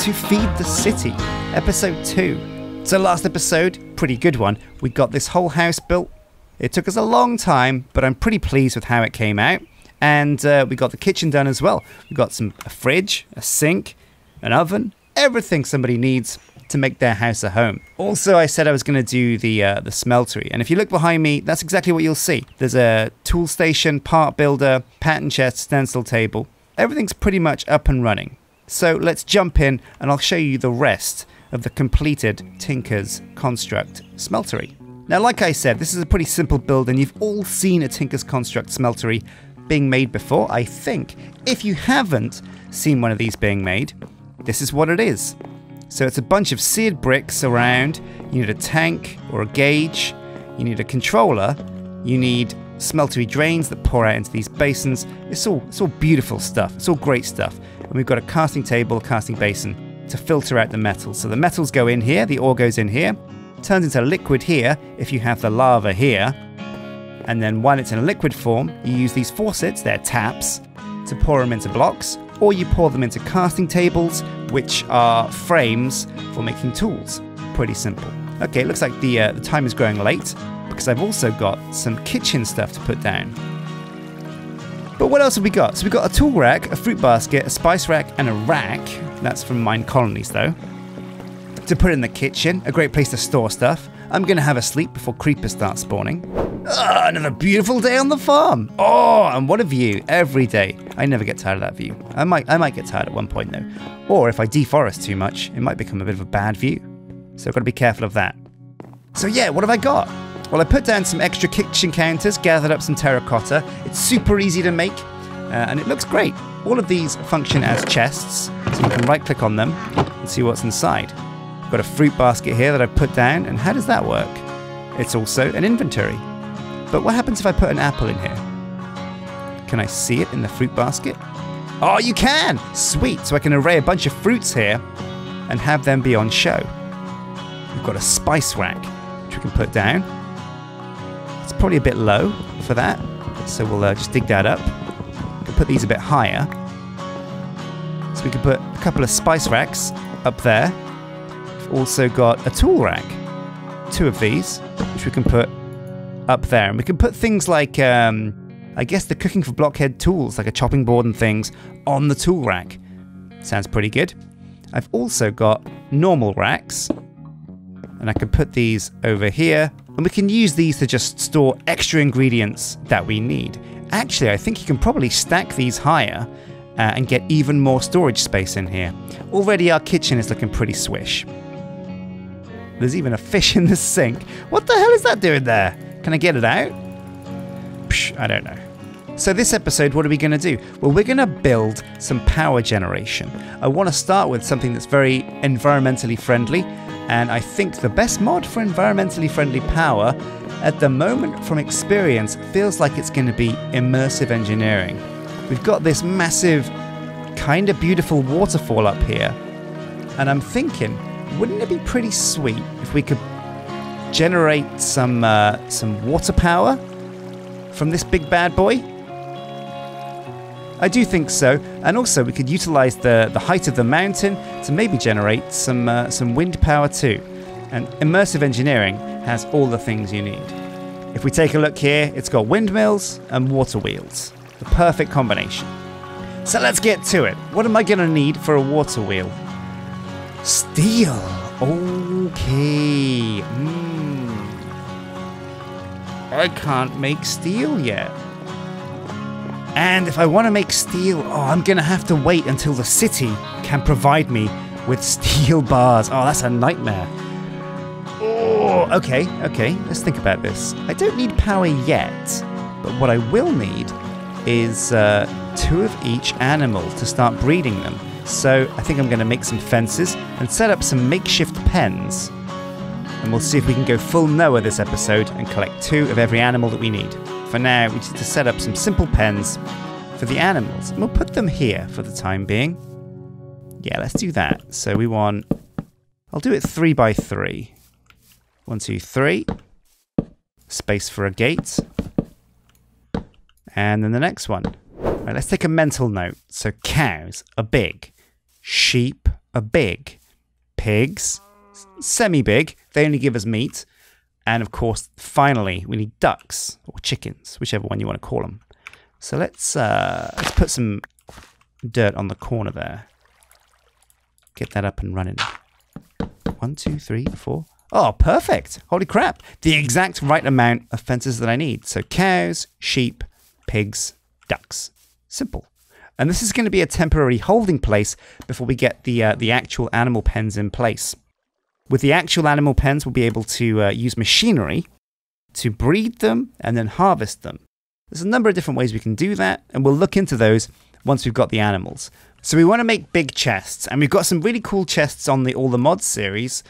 to Feed the City, episode 2. So, last episode, pretty good one. We got this whole house built. It took us a long time, but I'm pretty pleased with how it came out. And uh, we got the kitchen done as well. We got some a fridge, a sink, an oven, everything somebody needs to make their house a home. Also, I said I was going to do the uh, the smeltery, and if you look behind me, that's exactly what you'll see. There's a tool station, part builder, pattern chest, stencil table. Everything's pretty much up and running. So let's jump in, and I'll show you the rest of the completed Tinker's Construct smeltery. Now, like I said, this is a pretty simple build, and you've all seen a Tinker's Construct smeltery being made before, I think. If you haven't seen one of these being made, this is what it is. So it's a bunch of seared bricks around. You need a tank or a gauge. You need a controller. You need smeltery drains that pour out into these basins. It's all it's all beautiful stuff. It's all great stuff. And we've got a casting table, casting basin to filter out the metals. So the metals go in here, the ore goes in here, turns into liquid here if you have the lava here. And then while it's in a liquid form, you use these faucets, they're taps, to pour them into blocks or you pour them into casting tables, which are frames for making tools. Pretty simple. Okay, it looks like the, uh, the time is growing late because I've also got some kitchen stuff to put down. But what else have we got? So we've got a tool rack, a fruit basket, a spice rack, and a rack. That's from MineColonies though. To put in the kitchen, a great place to store stuff. I'm gonna have a sleep before creepers start spawning. Ah, another beautiful day on the farm. Oh, and what a view every day. I never get tired of that view. I might, I might get tired at one point though. Or if I deforest too much, it might become a bit of a bad view. So I've got to be careful of that. So yeah, what have I got? Well, I put down some extra kitchen counters, gathered up some terracotta. It's super easy to make, uh, and it looks great. All of these function as chests, so you can right click on them and see what's inside. I've got a fruit basket here that I've put down, and how does that work? It's also an inventory. But what happens if I put an apple in here? Can I see it in the fruit basket? Oh, you can! Sweet, so I can array a bunch of fruits here and have them be on show. We've got a spice rack, which we can put down. Probably a bit low for that, so we'll uh, just dig that up. We can put these a bit higher. So we can put a couple of spice racks up there. We've also got a tool rack, two of these, which we can put up there. And we can put things like, um, I guess, the cooking for blockhead tools, like a chopping board and things, on the tool rack. Sounds pretty good. I've also got normal racks, and I can put these over here, and we can use these to just store extra ingredients that we need. Actually, I think you can probably stack these higher uh, and get even more storage space in here. Already our kitchen is looking pretty swish. There's even a fish in the sink. What the hell is that doing there? Can I get it out? Psh, I don't know. So, this episode, what are we going to do? Well, we're going to build some power generation. I want to start with something that's very environmentally friendly, and I think the best mod for environmentally friendly power at the moment, from experience, feels like it's going to be immersive engineering. We've got this massive, kind of beautiful waterfall up here, and I'm thinking, wouldn't it be pretty sweet if we could generate some uh, some water power from this big bad boy? I do think so, and also we could utilize the, the height of the mountain to maybe generate some uh, some wind power too. And immersive engineering has all the things you need. If we take a look here, it's got windmills and water wheels, the perfect combination. So let's get to it. What am I going to need for a water wheel? Steel. Okay. Hmm. I can't make steel yet. And if I want to make steel, oh, I'm going to have to wait until the city can provide me with steel bars. Oh, that's a nightmare. Oh, okay, okay, let's think about this. I don't need power yet, but what I will need is uh, two of each animal to start breeding them. So I think I'm going to make some fences and set up some makeshift pens. And we'll see if we can go full Noah this episode and collect two of every animal that we need. For now, we need to set up some simple pens for the animals. And we'll put them here for the time being. Yeah, let's do that. So we want... I'll do it three by three. One, two, three. Space for a gate. And then the next one. Right, let's take a mental note. So cows are big. Sheep are big. Pigs, semi big, they only give us meat. And of course, finally, we need ducks or chickens, whichever one you want to call them. So let's uh, let's put some dirt on the corner there. Get that up and running. One, two, three, four. Oh, perfect. Holy crap. The exact right amount of fences that I need. So cows, sheep, pigs, ducks. Simple. And this is going to be a temporary holding place before we get the, uh, the actual animal pens in place. With the actual animal pens, we'll be able to uh, use machinery to breed them and then harvest them. There's a number of different ways we can do that, and we'll look into those once we've got the animals. So we want to make big chests, and we've got some really cool chests on the All the Mods series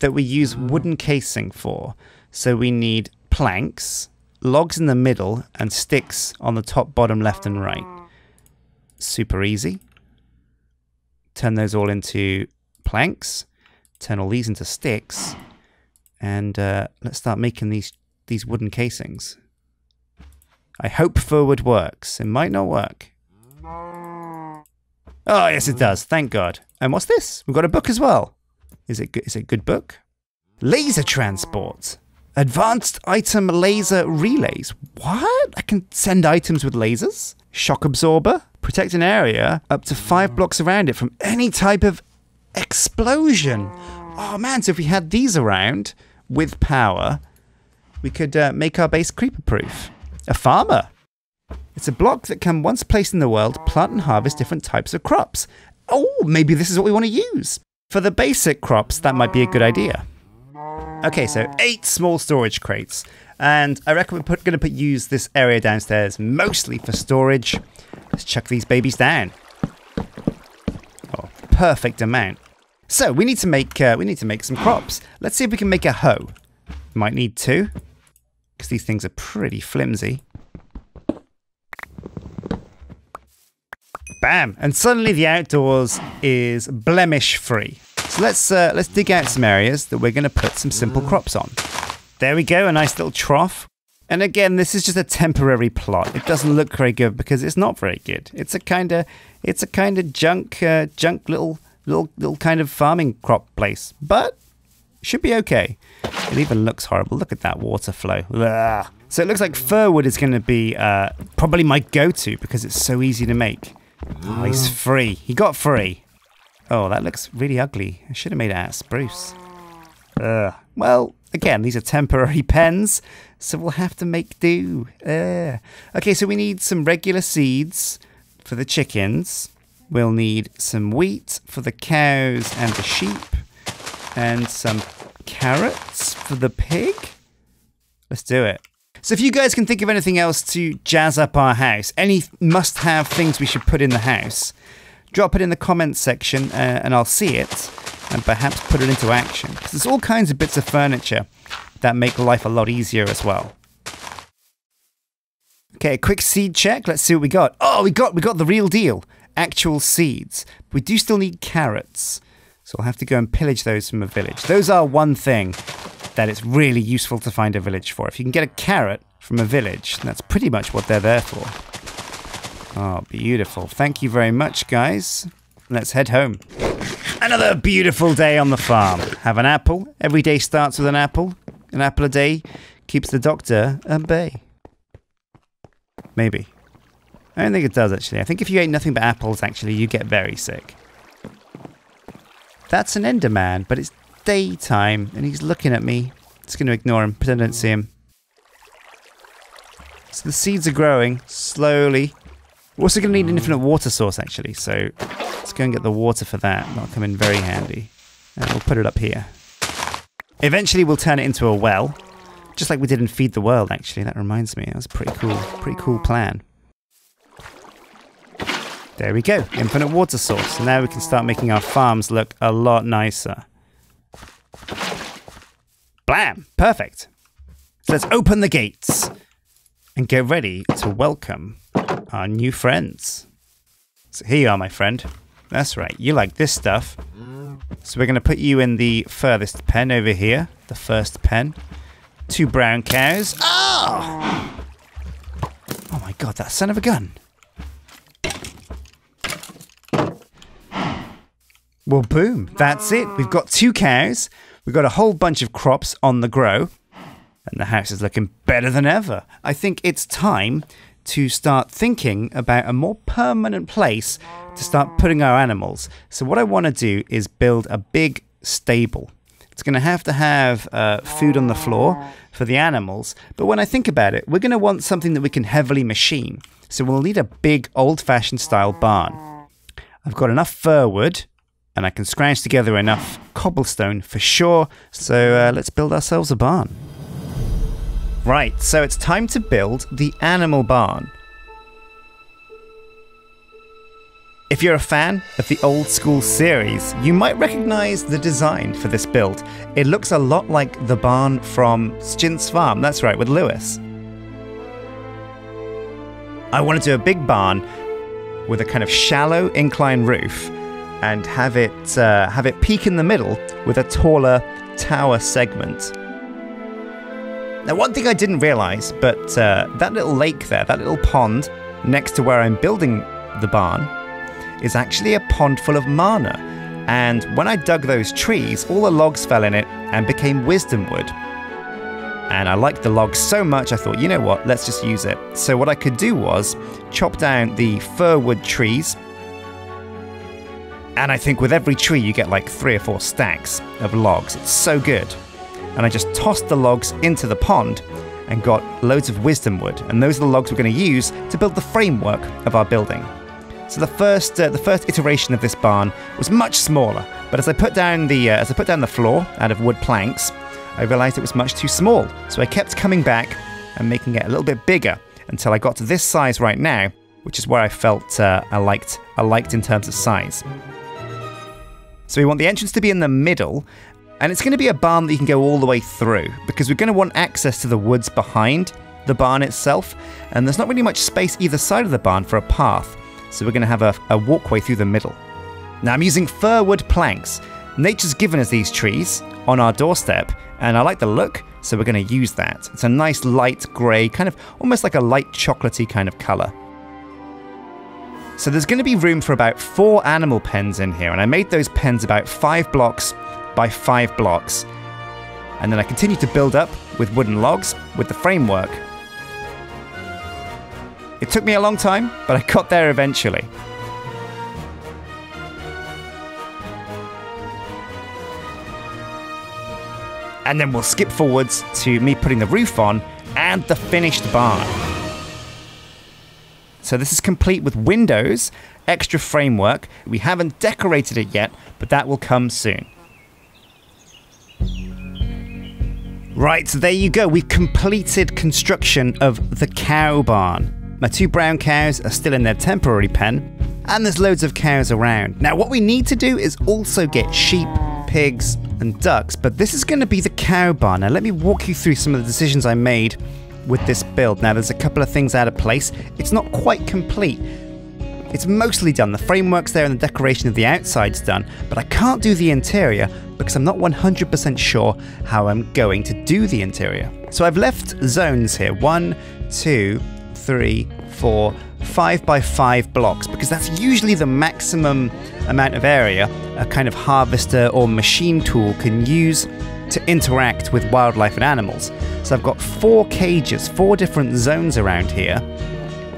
that we use wooden casing for. So we need planks, logs in the middle, and sticks on the top, bottom, left, and right. Super easy. Turn those all into planks. Turn all these into sticks. And uh, let's start making these, these wooden casings. I hope forward works. It might not work. Oh, yes, it does. Thank God. And what's this? We've got a book as well. Is it? Is it a good book? Laser transport. Advanced item laser relays. What? I can send items with lasers? Shock absorber. Protect an area up to five blocks around it from any type of explosion. Oh man, so if we had these around with power, we could uh, make our base creeper proof. A farmer. It's a block that can, once placed in the world, plant and harvest different types of crops. Oh, maybe this is what we want to use. For the basic crops, that might be a good idea. Okay, so eight small storage crates. And I reckon we're going to put use this area downstairs mostly for storage. Let's chuck these babies down. Oh, perfect amount. So we need to make uh, we need to make some crops. Let's see if we can make a hoe. Might need two, because these things are pretty flimsy. Bam! And suddenly the outdoors is blemish free. So let's uh, let's dig out some areas that we're going to put some simple crops on. There we go, a nice little trough. And again, this is just a temporary plot. It doesn't look very good because it's not very good. It's a kind of it's a kind of junk uh, junk little little little kind of farming crop place, but should be okay. It even looks horrible. Look at that water flow. Ugh. So it looks like firwood is going to be uh, probably my go-to because it's so easy to make. Oh, he's free. He got free. Oh, that looks really ugly. I should have made it out of spruce. Ugh. Well, again, these are temporary pens, so we'll have to make do. Ugh. Okay, so we need some regular seeds for the chickens. We'll need some wheat for the cows and the sheep. And some carrots for the pig. Let's do it. So if you guys can think of anything else to jazz up our house, any must-have things we should put in the house, drop it in the comments section uh, and I'll see it and perhaps put it into action. Because there's all kinds of bits of furniture that make life a lot easier as well. Okay, a quick seed check. Let's see what we got. Oh, we got we got the real deal. Actual seeds. We do still need carrots. So I'll have to go and pillage those from a village. Those are one thing that it's really useful to find a village for. If you can get a carrot from a village, that's pretty much what they're there for. Oh, beautiful. Thank you very much, guys. Let's head home. Another beautiful day on the farm. Have an apple. Every day starts with an apple. An apple a day keeps the doctor at bay. Maybe. I don't think it does, actually. I think if you ate nothing but apples, actually, you get very sick. That's an Enderman, but it's daytime and he's looking at me. Just going to ignore him, pretend I don't see him. So the seeds are growing slowly. We're also going to need an infinite water source actually, so let's go and get the water for that. That'll come in very handy. And we'll put it up here. Eventually we'll turn it into a well, just like we did in Feed the World actually. That reminds me, that was pretty cool, pretty cool plan. There we go, infinite water source. So now we can start making our farms look a lot nicer. Blam! Perfect. So let's open the gates and get ready to welcome our new friends. So here you are, my friend. That's right, you like this stuff. So we're going to put you in the furthest pen over here, the first pen. Two brown cows. Oh! Oh my god, that son of a gun. Well, boom, that's it. We've got two cows, we've got a whole bunch of crops on the grow, and the house is looking better than ever. I think it's time to start thinking about a more permanent place to start putting our animals. So, what I want to do is build a big stable. It's going to have to have uh, food on the floor for the animals. But when I think about it, we're going to want something that we can heavily machine. So we'll need a big old fashioned style barn. I've got enough fir wood and I can scrounge together enough cobblestone for sure. So uh, let's build ourselves a barn. Right, so it's time to build the animal barn. If you're a fan of the old school series, you might recognize the design for this build. It looks a lot like the barn from Sjin's Farm, that's right, with Lewis. I want to do a big barn with a kind of shallow incline roof and have it uh, have it peak in the middle with a taller tower segment. Now, one thing I didn't realize, but uh, that little lake there, that little pond next to where I'm building the barn, is actually a pond full of mana. And when I dug those trees, all the logs fell in it and became wisdom wood. And I liked the logs so much, I thought, you know what, let's just use it. So, what I could do was chop down the fir wood trees. And I think with every tree, you get like three or four stacks of logs. It's so good. And I just tossed the logs into the pond and got loads of wisdom wood. And those are the logs we're going to use to build the framework of our building. So the first uh, the first iteration of this barn was much smaller, but as I put down the uh, as I put down the floor out of wood planks, I realized it was much too small. So I kept coming back and making it a little bit bigger until I got to this size right now, which is where I felt uh, I liked I liked in terms of size. So we want the entrance to be in the middle, and it's going to be a barn that you can go all the way through because we're going to want access to the woods behind the barn itself, and there's not really much space either side of the barn for a path so we're going to have a, a walkway through the middle. Now I'm using fir wood planks. Nature's given us these trees on our doorstep, and I like the look, so we're going to use that. It's a nice light grey, kind of almost like a light chocolatey kind of colour. So there's going to be room for about four animal pens in here, and I made those pens about five blocks by five blocks. And then I continued to build up with wooden logs with the framework it took me a long time, but I got there eventually. And then we'll skip forwards to me putting the roof on and the finished barn. So this is complete with windows, extra framework. We haven't decorated it yet, but that will come soon. Right, so there you go. We've completed construction of the cow barn. My two brown cows are still in their temporary pen, and there's loads of cows around. Now, what we need to do is also get sheep, pigs, and ducks, but this is going to be the cow barn. Now, let me walk you through some of the decisions I made with this build. Now, there's a couple of things out of place. It's not quite complete. It's mostly done. The framework's there and the decoration of the outside's done, but I can't do the interior because I'm not 100% sure how I'm going to do the interior. So I've left zones here. One, two, three, four, five by five blocks because that's usually the maximum amount of area a kind of harvester or machine tool can use to interact with wildlife and animals. So I've got four cages, four different zones around here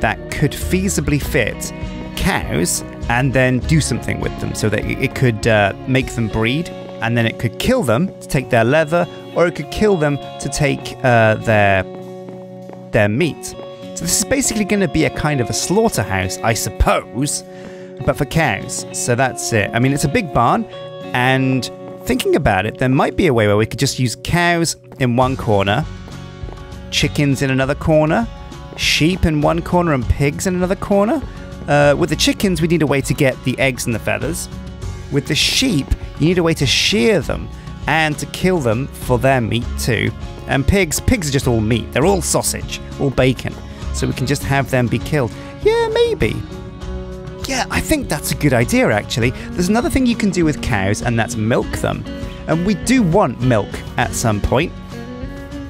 that could feasibly fit cows and then do something with them so that it could uh, make them breed and then it could kill them to take their leather or it could kill them to take uh, their their meat. So this is basically going to be a kind of a slaughterhouse, I suppose, but for cows. So that's it. I mean, it's a big barn, and thinking about it, there might be a way where we could just use cows in one corner, chickens in another corner, sheep in one corner, and pigs in another corner. Uh, with the chickens, we need a way to get the eggs and the feathers. With the sheep, you need a way to shear them and to kill them for their meat too. And pigs, pigs are just all meat. They're all sausage, all bacon so we can just have them be killed. Yeah, maybe. Yeah, I think that's a good idea actually. There's another thing you can do with cows, and that's milk them. And we do want milk at some point,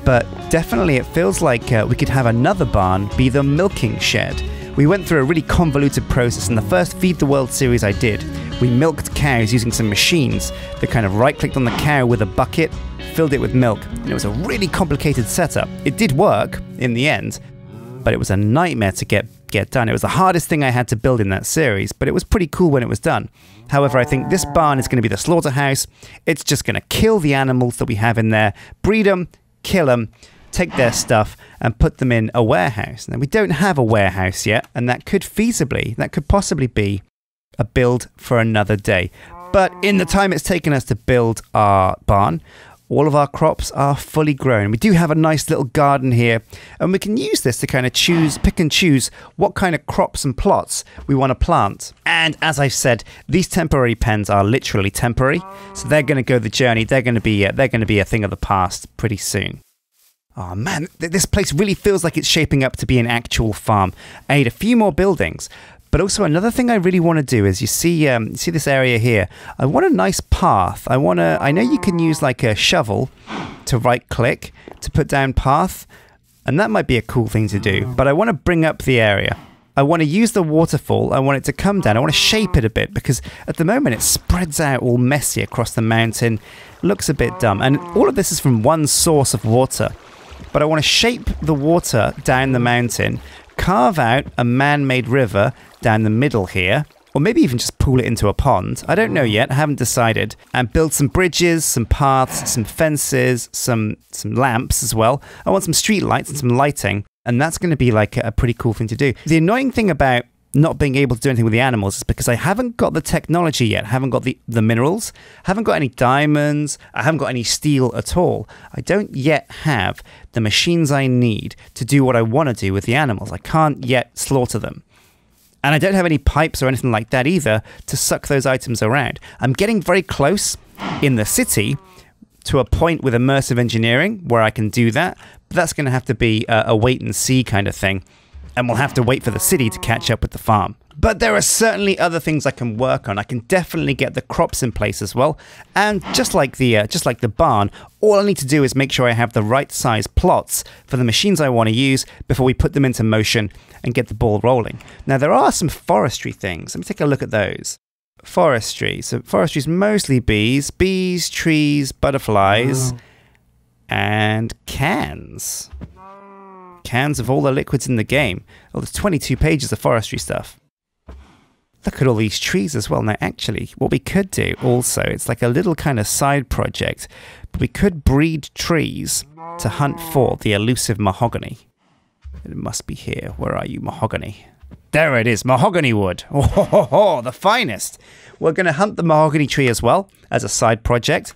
but definitely it feels like uh, we could have another barn be the milking shed. We went through a really convoluted process in the first Feed the World series I did, we milked cows using some machines that kind of right clicked on the cow with a bucket, filled it with milk, and it was a really complicated setup. It did work in the end, but it was a nightmare to get get done. It was the hardest thing I had to build in that series, but it was pretty cool when it was done. However, I think this barn is going to be the slaughterhouse. It's just going to kill the animals that we have in there, breed them, kill them, take their stuff, and put them in a warehouse. Now, we don't have a warehouse yet, and that could feasibly, that could possibly be a build for another day. But in the time it's taken us to build our barn, all of our crops are fully grown. We do have a nice little garden here, and we can use this to kind of choose, pick and choose what kind of crops and plots we want to plant. And as I've said, these temporary pens are literally temporary, so they're going to go the journey. They're going to be uh, they're going to be a thing of the past pretty soon. Oh man, th- this place really feels like it's shaping up to be an actual farm. I need a few more buildings, but also another thing I really want to do is you see um, you see this area here. I want a nice path. I want to. I know you can use like a shovel to right click to put down path, and that might be a cool thing to do. But I want to bring up the area. I want to use the waterfall. I want it to come down. I want to shape it a bit because at the moment it spreads out all messy across the mountain. Looks a bit dumb. And all of this is from one source of water. But I want to shape the water down the mountain, carve out a man made river down the middle here, or maybe even just pool it into a pond. I don't know yet. I haven't decided. And build some bridges, some paths, some fences, some some lamps as well. I want some street lights and some lighting, and that's going to be like a pretty cool thing to do. The annoying thing about not being able to do anything with the animals is because I haven't got the technology yet, haven't got the, the minerals, haven't got any diamonds, I haven't got any steel at all. I don't yet have the machines I need to do what I want to do with the animals. I can't yet slaughter them. And I don't have any pipes or anything like that either to suck those items around. I'm getting very close in the city to a point with immersive engineering where I can do that, but that's going to have to be a, a wait and see kind of thing. And we'll have to wait for the city to catch up with the farm. But there are certainly other things I can work on. I can definitely get the crops in place as well. And just like the uh, just like the barn, all I need to do is make sure I have the right size plots for the machines I want to use before we put them into motion and get the ball rolling. Now there are some forestry things. Let me take a look at those. Forestry. So forestry is mostly bees, bees, trees, butterflies, and cans. Cans of all the liquids in the game. Oh, there's 22 pages of forestry stuff. Look at all these trees as well. Now, actually, what we could do also, it's like a little kind of side project, but we could breed trees to hunt for the elusive mahogany. It must be here. Where are you, mahogany? There it is, mahogany wood. Oh, ho, ho, ho, the finest. We're going to hunt the mahogany tree as well as a side project.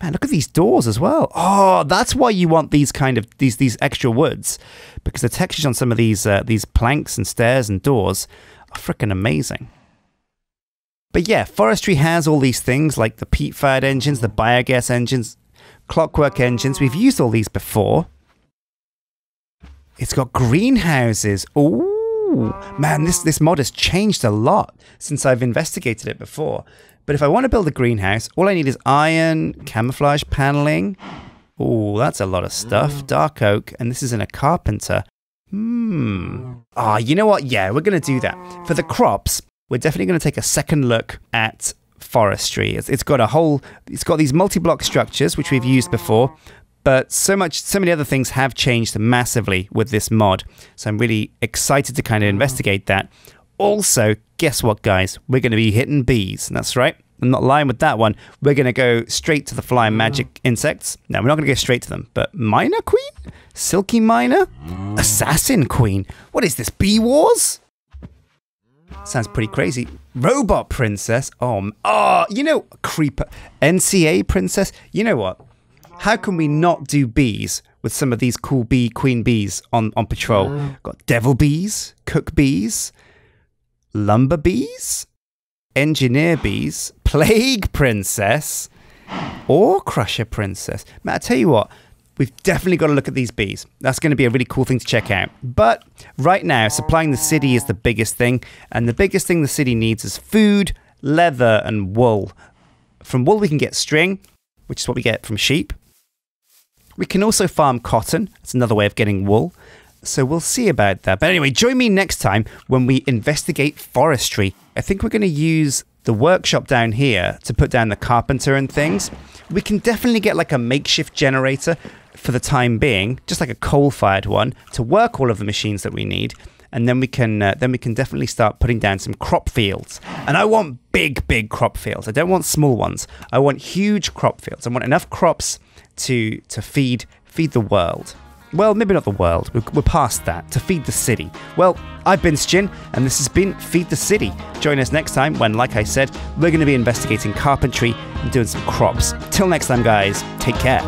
Man, look at these doors as well. Oh, that's why you want these kind of these these extra woods, because the textures on some of these uh, these planks and stairs and doors are freaking amazing. But yeah, forestry has all these things like the peat fired engines, the biogas engines, clockwork engines. We've used all these before. It's got greenhouses. Ooh, man, this, this mod has changed a lot since I've investigated it before. But if I want to build a greenhouse, all I need is iron, camouflage paneling. Ooh, that's a lot of stuff. Dark oak, and this isn't a carpenter. Hmm. Ah, oh, you know what? Yeah, we're going to do that. For the crops, we're definitely going to take a second look at forestry. It's, it's got a whole, it's got these multi-block structures, which we've used before, but so much, so many other things have changed massively with this mod. So I'm really excited to kind of investigate that. Also, guess what, guys? We're going to be hitting bees. That's right. I'm not lying with that one. We're going to go straight to the flying ah. magic insects. Now, we're not going to go straight to them. But Miner Queen? Silky Miner? Assassin Queen? What is this, Bee Wars? Sounds pretty crazy. Robot Princess? Oh, oh, you know, Creeper. NCA Princess? You know what? How can we not do bees with some of these cool bee queen bees on, on patrol? Ah. Got devil bees, cook bees, lumber bees, engineer bees, plague princess, or crusher princess. Man, I tell you what, we've definitely got to look at these bees. That's going to be a really cool thing to check out. But right now, supplying the city is the biggest thing, and the biggest thing the city needs is food, leather, and wool. From wool, we can get string, which is what we get from sheep. We can also farm cotton. That's another way of getting wool. So we'll see about that. But anyway, join me next time when we investigate forestry. I think we're going to use the workshop down here to put down the carpenter and things, we can definitely get like a makeshift generator for the time being, just like a coal-fired one, to work all of the machines that we need. And then we can uh, then we can definitely start putting down some crop fields. And I want big, big crop fields. I don't want small ones. I want huge crop fields. I want enough crops to to feed feed the world. Well, maybe not the world. We're, we're past that. To feed the city. Well, I've been Sjin, and this has been Feed the City. Join us next time when, like I said, we're going to be investigating carpentry and doing some crops. Till next time, guys, take care.